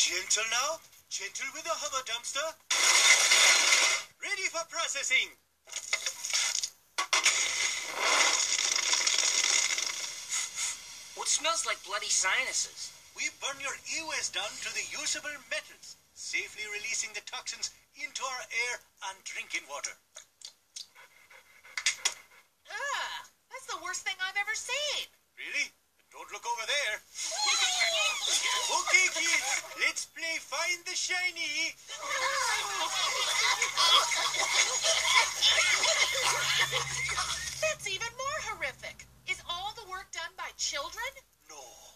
Gentle now. Gentle with the hover dumpster. Ready for processing. What smells like bloody sinuses? We burn your e-waste down to the usable metals, safely releasing the toxins into our air and drinking water. Ugh, that's the worst thing I've ever seen. Let's play Find the Shiny. That's even more horrific. Is all the work done by children? No.